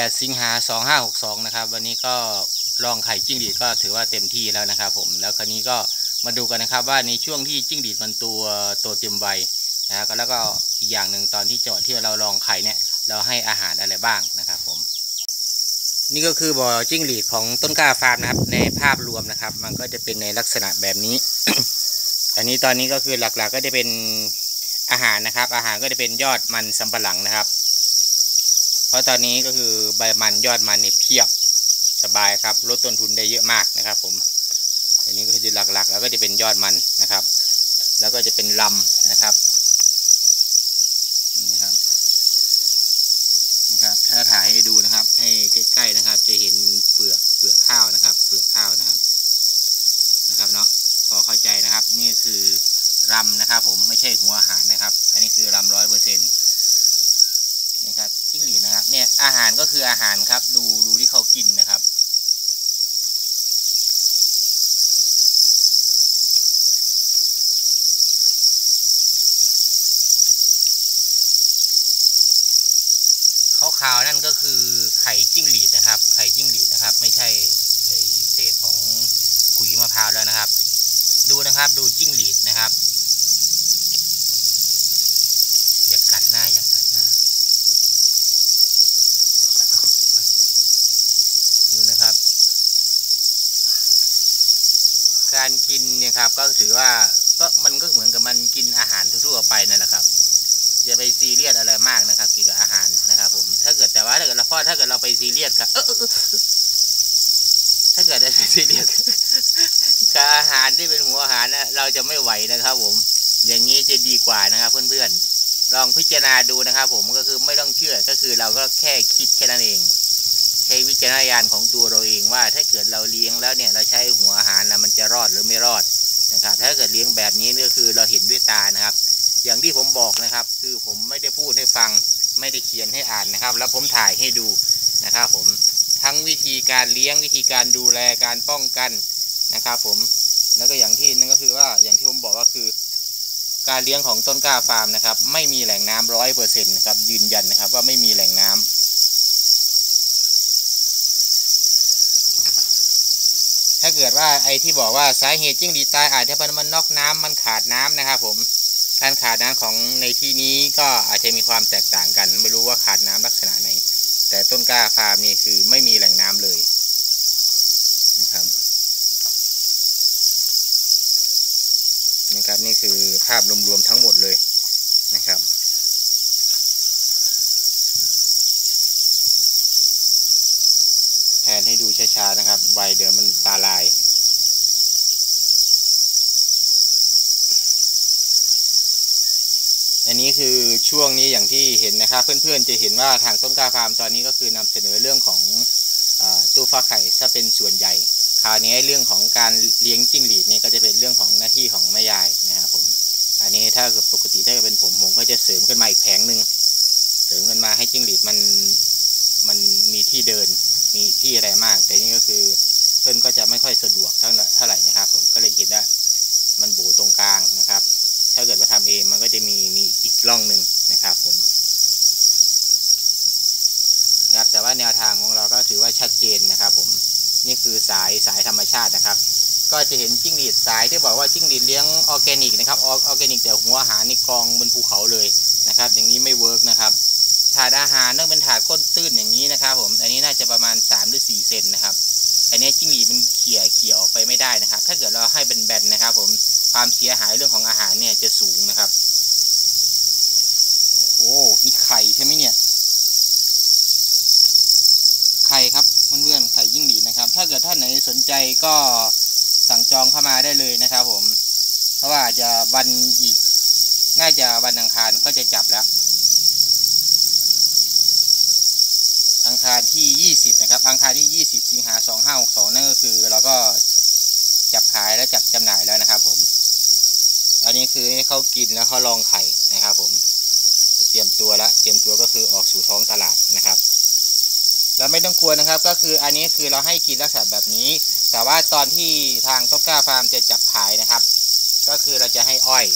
8 สิงหา 2562 นะครับ วันนี้ก็ลองไข่จิ้งหรีดก็ถือว่าเต็มที่แล้วนะครับผม แล้วคราวนี้ก็มาดูกันนะครับว่าในช่วงที่จิ้งหรีดมันตัวโตเต็มวัยนะครับแล้วก็อีกอย่างหนึ่งตอนที่จังหวะที่เราลองไข่เนี่ยเราให้อาหารอะไรบ้างนะครับผม นี่ก็คือบ่อจิ้งหรีดของต้นกล้าฟาร์มนะครับ ในภาพรวมนะครับ มันก็จะเป็นในลักษณะแบบนี้ อันนี้ตอนนี้ก็คือหลักๆก็จะเป็นอาหารนะครับ อาหารก็จะเป็นยอดมันสำปะหลังนะครับ เพราะตอนนี้ก็คือใบมันยอดมันเนี่ยเพียบสบายครับลดต้นทุนได้เยอะมากนะครับ ผมอันนี้ก็คือหลักๆ แล้วก็จะเป็นยอดมันนะครับ แล้วก็จะเป็นลำนะครับนี่ครับนะครับ ถ้าถ่ายให้ดูนะครับ ให้ใกล้ๆนะครับ จะเห็นเปลือกเปลือกข้าวนะครับ เปลือกข้าวนะครับนะครับเนาะพอเข้าใจนะครับ นี่คือรำนะครับ ผมไม่ใช่หัวอาหารนะครับ อันนี้คือรำร้อยเปอร์เซ็นต์ นี่ครับจิ้งหรีดนะครับ เนี่ยอาหารก็คืออาหารครับ ดูดูที่เขากินนะครับขาวๆนั่นก็คือไข่จิ้งหรีดนะครับ ไข่จิ้งหรีดนะครับ ไม่ใช่เศษของขุยมะพร้าวแล้วนะครับ ดูนะครับดูจิ้งหรีดนะครับอย่ากัดหน้าอย่ากัดหน้า ดูนะครับ กินเนี่ยครับ ก็ถือว่าก็มันก็เหมือนกับมันกินอาหารทั่วๆไปนั่นแหละครับอย่าไปซีเรียสอะไรมากนะครับเกี่ยวกับอาหารนะครับ ผม ถ้าเกิดแต่ว่าถ้าเกิดเราพ่อถ้าเกิดเราไปซีเรียสกับถ้าเกิดเราไปซีเรียสกับอาหารที่เป็นหัวอาหารนะเราจะไม่ไหวนะครับ ผม อย่างนี้จะดีกว่านะครับเพื่อนๆลองพิจารณาดูนะครับ ผมก็คือไม่ต้องเชื่อก็คือเราก็แค่คิดแค่นั้นเอง ช้วิจารณญาณของตัวเราเองว่า ถ้าเกิดเราเลี้ยงแล้วเนี่ยเราใช้หัวอาหารนะมันจะรอดหรือไม่รอดนะครับ ถ้าเกิดเลี้ยงแบบนี้ก็คือเราเห็นด้วยตานะครับ อย่างที่ผมบอกนะครับ คือผมไม่ได้พูดให้ฟัง ไม่ได้เขียนให้อ่านนะครับ แล้วผมถ่ายให้ดูนะครับ ผมทั้งวิธีการเลี้ยงวิธีการดูแลการป้องกันนะครับ ผมแล้วก็อย่างที่นั่นก็คือว่าอย่างที่ผมบอกก็คือ การเลี้ยงของต้นกล้าฟาร์มนะครับ ไม่มีแหล่งน้ำร้อยเปอร์เซ็นต์นะครับยืนยันนะครับ ว่าไม่มีแหล่งน้ำถ้า เกิดว่าไอ้ที่บอกว่าสาเหตุจิ้งหรีดตายอาจจะเป็นมันนอกน้ำมันขาดน้ำนะครับผมการขาดน้ำของในที่นี้ก็อาจจะมีความแตกต่างกัน ไม่รู้ว่าขาดน้ำลักษณะไหน แต่ต้นกล้าฟาร์มนี่คือไม่มีแหล่งน้ำเลยนะครับนะครับนี่คือภาพรวมๆทั้งหมดเลยนะครับ แผนให้ดูช้าๆนะครับ ใบเดี๋ยวมันตาลาย อันนี้คือช่วงนี้อย่างที่เห็นนะครับ เพื่อนๆจะเห็นว่าทางต้นกล้าฟาร์มตอนนี้ก็คือนำเสนอเรื่องของอตู้ฟักไข่ซะเป็นส่วนใหญ่คราวนี้เรื่องของการเลี้ยงจิ้งหรีดนี่ก็จะเป็นเรื่องของหน้าที่ของแม่ยายนะครับผม อันนี้ถ้าเกิดปกติถ้าเกิดเป็นผมผมก็จะเสริมขึ้นมาอีกแผงหนึ่งเสริมขึ้นมาให้จิ้งหรีดมันมันมีที่เดิน ที่อะไรมาก แต่นี่ก็คือเพื่อนก็จะไม่ค่อยสะดวกเท่าไหร่เท่าไหร่นะครับ ผมก็เลยเห็นว่ามันโบตรงกลางนะครับ ถ้าเกิดมาทำเองมันก็จะมีมีอีกร่องหนึ่งนะครับ ผมนะครับแต่ว่าแนวทางของเราก็ถือว่าชัดเจนนะครับ ผมนี่คือสายสายธรรมชาตินะครับ ก็จะเห็นจิ้งหรีดสายที่บอกว่าจิ้งหรีดเลี้ยงออร์แกนิกนะครับออร์แกนิกแต่หัวอาหารนี่กองบนภูเขาเลยนะครับ อย่างนี้ไม่ work นะครับ ถาดอาหารต้องเป็นถาดก้นตื้นอย่างนี้นะครับ ผม อันนี้น่าจะประมาณ 3 หรือ 4 เซนนะครับ อันนี้จิ้งหรีดมันเขี่ยเขี่ยออกไปไม่ได้นะครับ ถ้าเกิดเราให้เป็นแบนนะครับ ผม ความเสียหายเรื่องของอาหารเนี่ยจะสูงนะครับ โอ้นี่ไข่ใช่ไหมเนี่ย ไข่ครับเพื่อนๆไข่ยิ่งหรีดนะครับ ถ้าเกิดท่านไหนสนใจก็สั่งจองเข้ามาได้เลยนะครับ ผม เพราะว่าจะวันอีก น่าจะวันอังคารก็จะจับแล้ว อัง คารที่ 20 นะครับ อังคารที่ 20 สิงหา 2562 นั่นก็คือ เราก็จับขายและจับจำหน่ายแล้วนะครับ ผม อันนี้คือให้เขากินแล้วเขาลองไข่นะครับ ผม เตรียมตัวละ เตรียมตัวก็คือออกสู่ท้องตลาดนะครับ เราไม่ต้องกลัวนะครับ ก็คืออันนี้คือเราให้กินลักษณะแบบนี้ แต่ว่าตอนที่ทางต้นกล้าฟาร์มจะจับขายนะครับ ก็คือเราจะให้อ้อย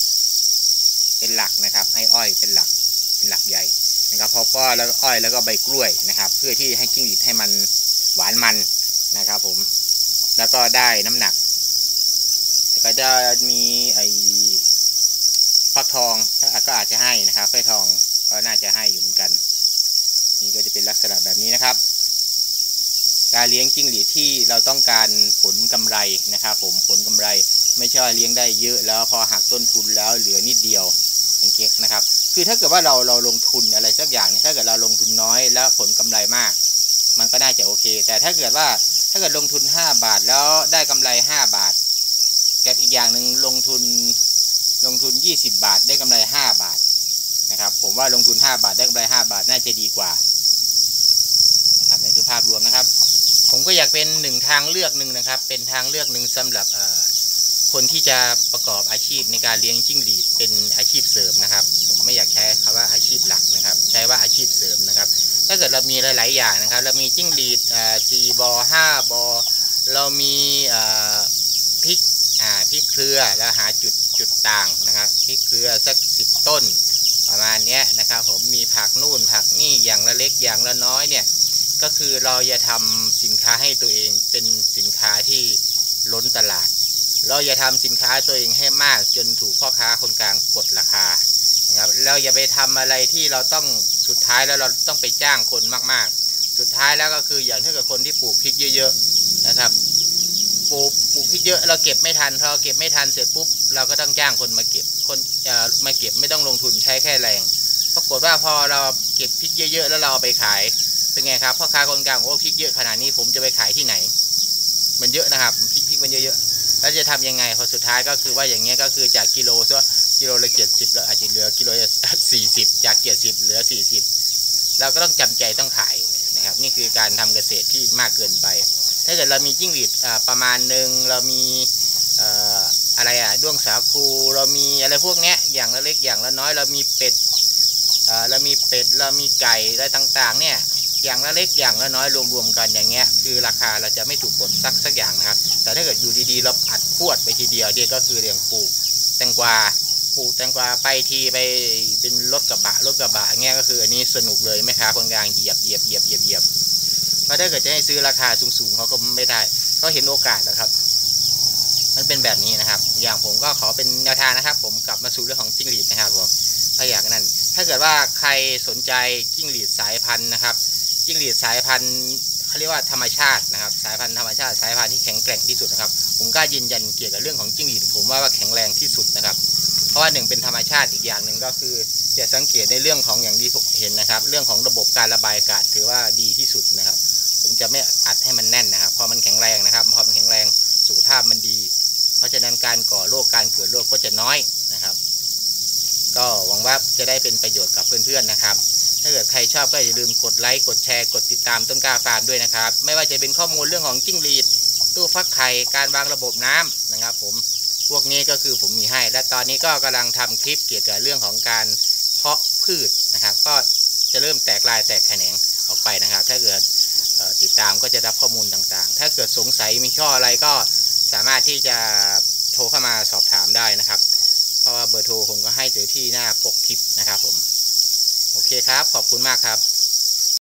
เป็นหลักนะครับ ให้อ้อยเป็นหลัก เป็นหลักใหญ่ นะครับเพอป้อแล้วก็อ้อยแล้วก็ใบกล้วยนะครับ เพื่อที่ให้จิ้งหรีดให้มันหวานมันนะครับ ผม แล้วก็ได้น้ำหนักแต่ก็จะมีไอ้ฟักทองถ้าก็อาจจะให้นะครับฟักทองก็น่าจะให้อยู่เหมือนกัน นี่ก็จะเป็นลักษณะแบบนี้นะครับ การเลี้ยงจิ้งหรีดที่เราต้องการผลกำไรนะครับผมผลกำไรไม่ใช่เลี้ยงได้เยอะแล้วพอหักต้นทุนแล้วเหลือนิดเดียวอย่างเงี้ยนะครับ คือถ้าเกิดว่าเราเราลงทุนอะไรสักอย่างเนี่ยถ้าเกิดเราลงทุนน้อยแล้วผลกำไรมาก มันก็น่าจะโอเค แต่ถ้าเกิดว่าถ้าเกิดลงทุน 5 บาทแล้วได้กำไร 5 บาทกับอีกอย่างหนึ่งลงทุนลงทุน 20 บาทได้กำไร 5 บาทนะครับ ผมว่าลงทุน 5 บาทได้กำไร 5 บาทน่าจะดีกว่านะครับนี่คือภาพรวมนะครับ ผมก็อยากเป็นหนึ่งทางเลือกหนึ่งนะครับ เป็นทางเลือกหนึ่งสำหรับเอ่อ คนที่จะประกอบอาชีพในการเลี้ยงจิ้งหรีดเป็นอาชีพเสริมนะครับ ผมไม่อยากใช้คำว่าอาชีพหลักนะครับ ใช้ว่าอาชีพเสริมนะครับ ถ้าเกิดเรามีหลาย ๆ อย่างนะครับ เรามีจิ้งหรีดอ่าสี่บอห้าบอเรามีอ่าพริกอ่าพริกเครือแล้วหาจุดจุดต่างนะครับพริกเครือสักสิบต้นประมาณนี้นะครับ ผมมีผักนู่นผักนี่อย่างละเล็กอย่างละน้อยเนี่ยก็คือเราอย่าทำสินค้าให้ตัวเองเป็นสินค้าที่ล้นตลาด เราอย่าทำสินค้าตัวเองให้มากจนถูกพ่อค้าคนกลางกดราคานะครับเราอย่าไปทำอะไรที่เราต้องสุดท้ายแล้วเราต้องไปจ้างคนมากๆ สุดท้ายแล้วก็คืออย่างถ้าเกิดคนที่ปลูกพริกเยอะ ๆนะครับปลูกปลูกพริกเยอะเราเก็บไม่ทันพอเก็บไม่ทันเสร็จปุ๊บเราก็ต้องจ้างคนมาเก็บคนเอ่อมาเก็บไม่ต้องลงทุนใช้แค่แรง ปรากฏว่าพอเราเก็บพริกเยอะๆแล้วเราเอาไปขายเป็นไงครับพ่อค้าคนกลางบอกพริกเยอะขนาดนี้ผมจะไปขายที่ไหน มันเยอะนะครับพริกพริกมันเยอะๆ แล้วจะทำยังไงพอสุดท้ายก็คือว่าอย่างเงี้ยก็คือจากกิโลซะกิโลละเจ็ดสิบแล้วอาจจะเหลือกิโลละสี่สิบจากเจ็ดสิบเหลือสี่สิบเราก็ต้องจำใจต้องขายนะครับนี่คือการทำเกษตรที่มากเกินไป ถ้าเกิดเรามีจิ้งหรีดประมาณหนึ่งเรามีอะไรอะด้วงสาคูเรามีอะไรพวกเนี้ยอย่างละเล็กอย่างละน้อยเรามีเป็ดเอ่อเรามีเป็ดเรามีไก่อะไรต่างๆเนี่ย อย่างละเล็กอย่างละน้อยรวมๆกันอย่างเงี้ยคือราคาเราจะไม่ถูกกดสักสักอย่างนะครับ แต่ถ้าเกิดอยู่ดีๆเราอัดพวดไปทีเดียวเนี่ยก็คือเรื่องปลูกแตงกวาปลูกแตงกวาไปทีไปเป็นรถกระบะรถกระบะเงี้ยก็คืออันนี้สนุกเลยแม่ค้าคนกลางเหยียบเหยียบเหยียบเหยียบเหยียบเพราะถ้าเกิดจะให้ซื้อราคาสูงๆเขาก็ไม่ได้เขาเห็นโอกาสนะครับ มันเป็นแบบนี้นะครับ อย่างผมก็ขอเป็นแนวทางนะครับ ผมกลับมาสู่เรื่องของจิ้งหรีดนะครับผมถ้าอยากนั่นถ้าเกิดว่าใครสนใจจิ้งหรีดสายพันธุ์นะครับ จิ้งหรีดสายพันธุ์เขาเรียกว่าธรรมชาตินะครับ สายพันธุ์ธรรมชาติสายพันธุ์ที่แข็งแกร่งที่สุดนะครับ ผมกล้ายืนยันเกี่ยวกับเรื่องของจิ้งหรีดผมว่าว่าแข็งแรงที่สุดนะครับ เพราะว่าหนึ่งเป็นธรรมชาติอีกอย่างหนึ่งก็คือจะสังเกตในเรื่องของอย่างที่ผมเห็นนะครับ เรื่องของระบบการระบายอากาศถือว่าดีที่สุดนะครับ ผมจะไม่อัดให้มันแน่นนะครับ พอมันแข็งแรงนะครับ พอมันแข็งแรงสุขภาพมันดี เพราะฉะนั้นการก่อโรคการเกิดโรคก็จะน้อยนะครับ ก็หวังว่าจะได้เป็นประโยชน์กับเพื่อนๆนะครับ ถ้าเกิดใครชอบก็อย่าลืมกดไลค์กดแชร์กดติดตามต้นกล้าฟาร์มด้วยนะครับ ไม่ว่าจะเป็นข้อมูลเรื่องของจิ้งหรีด ตู้ฟักไข่การวางระบบน้ำนะครับ ผมพวกนี้ก็คือผมมีให้ และตอนนี้ก็กำลังทำคลิปเกี่ยวกับเรื่องของการเพาะพืชนะครับ ก็จะเริ่มแตกลายแตกแขนงออกไปนะครับ ถ้าเกิดติดตามก็จะรับข้อมูลต่างๆ ถ้าเกิดสงสัยมีข้ออะไรก็สามารถที่จะโทรเข้ามาสอบถามได้นะครับ เพราะว่าเบอร์โทรผมก็ให้อยู่ที่หน้าปกคลิปนะครับผม โอเคครับ ขอบคุณมากครับ